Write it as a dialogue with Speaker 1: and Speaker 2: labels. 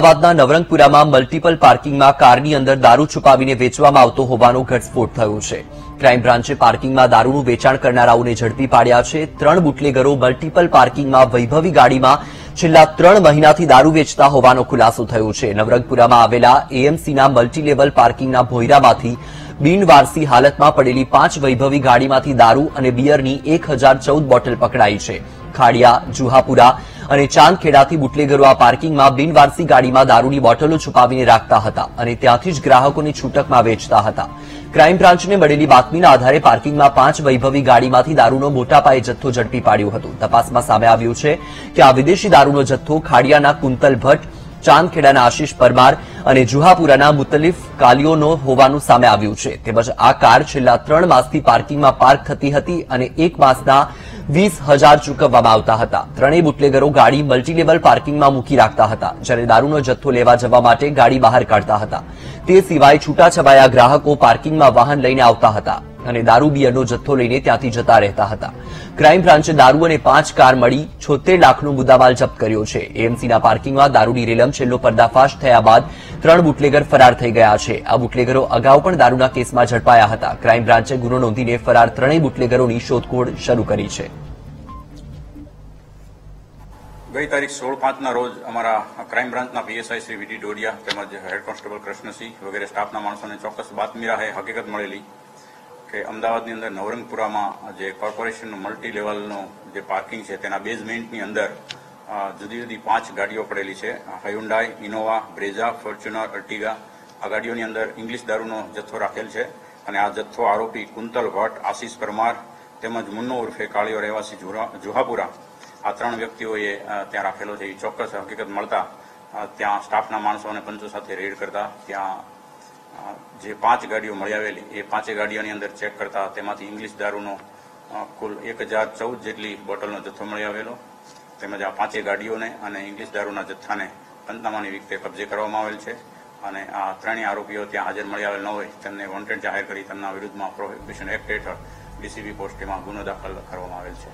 Speaker 1: અમદાવાદના નવરંગપુરામાં મલ્ટીપલ પાર્કિંગમાં કારની અંદર દારૂ છુપાવીને વેચવામાં આવતો હોવાનો ઘટસ્ફોટ થયો છે. ક્રાઇમ બ્રાન્ચે પાર્કિંગમાં દારૂનું વેચાણ કરનારાઓને ઝડપી પાડ્યા છે. ત્રણ બુટલેગરો મલ્ટીપલ પાર્કિંગમાં વૈભવી ગાડીમાં છેલ્લા ત્રણ મહિનાથી દારૂ વેચતા હોવાનો ખુલાસો થયો છે. નવરંગપુરામાં આવેલા એએમસીના મલ્ટીલેવલ પાર્કિંગના ભોયરામાંથી બિનવારસી હાલતમાં પડેલી પાંચ વૈભવી ગાડીમાંથી દારૂ અને બિયરની એક બોટલ પકડાઈ છે. ખાડિયા, જુહાપુરા અને ચાંદખેડાથી બુટલેગરો આ પાર્કિંગમાં બિનવારસી ગાડીમાં દારૂની બોટલો છુપાવીને રાખતા હતા અને ત્યાંથી જ ગ્રાહકોની છૂટકમાં વેચતા હતા. ક્રાઇમ બ્રાન્ચને મળેલી બાતમીના આધારે પાર્કિંગમાં પાંચ વૈભવી ગાડીમાંથી દારૂનો મોટા પાયે જથ્થો ઝડપી પાડ્યો હતો. તપાસમાં સામે આવ્યું છે કે આ વિદેશી દારૂનો જથ્થો ખાડિયાના કુંતલ ભટ્ટ, ચાંદખેડાના આશીષ પરમાર અને જુહાપુરાના મુતલીફ કાલીઓનો હોવાનું સામે આવ્યું છે. તેમજ આ કાર છેલ્લા ત્રણ માસથી પાર્કિંગમાં પાર્ક થતી હતી અને એક માસના વીસ હજાર ચૂકવવામાં આવતા હતા. ત્રણેય બુટલેગરો ગાડી મલ્ટીલેવલ પાર્કિંગમાં મૂકી રાખતા હતા, જ્યારે દારૂનો જથ્થો લેવા જવા માટે ગાડી બહાર કાઢતા હતા. તે સિવાય છૂટાછવાયા ગ્રાહકો પાર્કિંગમાં વાહન લઈને આવતા હતા. અને દારૂ બિયરનો જથ્થો લઈને ત્યાંથી જતા રહેતા હતા. ક્રાઇમ બ્રાન્ચે દારૂ અને પાંચ કાર મળી છોતેર લાખનો મુદ્દામાલ જપ્ત કર્યો છે. એએમસીના પાર્કિંગમાં દારૂની રેલમ છેલ્લો પર્દાફાશ થયા બાદ ત્રણ બુટલેગર ફરાર થઈ ગયા છે. આ બુટલેગરો અગાઉ પણ દારૂના કેસમાં ઝડપાયા હતા. ક્રાઇમ બ્રાન્ચે ગુનો નોંધીને ફરાર ત્રણેય બુટલેગરોની શોધખોળ શરૂ કરી છે.
Speaker 2: ગઈ તારીખ સોળ પાંચના રોજ અમારા ક્રાઇમ બ્રાન્ચના પીએસઆઈ શ્રી વીડી ડોડિયા તેમજ હેડ કોન્સ્ટેબલ કૃષ્ણસિંહ વગેરે સ્ટાફના માણસોને ચોક્કસ બાતમી રાહે હકીકત મળેલી. કે અમદાવાદની અંદર નવરંગપુરામાં જે કોર્પોરેશનનું મલ્ટી લેવલનું જે પાર્કિંગ છે, તેના બેઝમેન્ટની અંદર જુદી જુદી પાંચ ગાડીઓ પડેલી છે. Hyundai, Innova, Brezza, Fortuner, Ertiga આ ગાડીઓની અંદર ઇંગ્લિશ દારૂનો જથ્થો રાખેલ છે અને આ જથ્થો આરોપી કુંતલ ભટ્ટ, આશીષ પરમાર તેમજ મુન્નો ઉર્ફે કાળીઓ રહેવાસી જુહાપુરા આ ત્રણ વ્યક્તિઓએ ત્યાં રાખેલો છે. એ ચોક્કસ હકીકત મળતા ત્યાં સ્ટાફના માણસો અને પંચો સાથે રેડ કરતા ત્યાં જે પાંચ ગાડીઓ મળી આવેલી, એ પાંચે ગાડીઓની અંદર ચેક કરતા તેમાંથી ઇંગ્લિશ દારૂનો કુલ એક હજાર ચૌદ જેટલી બોટલનો જથ્થો મળી આવેલો. તેમજ આ પાંચે ગાડીઓને અને ઇંગ્લિશ દારૂના જથ્થાને પંચનામાની વિગતે કબજે કરવામાં આવેલ છે. અને આ ત્રણેય આરોપીઓ ત્યાં હાજર મળી આવેલ ન હોય, તેમને વોન્ટેડ જાહેર કરી તેમના વિરુદ્ધમાં પ્રોહિબિશન એક્ટ હેઠળ ડીસીબી પોસ્ટ તેમાં ગુનો દાખલ કરવામાં આવેલ છે.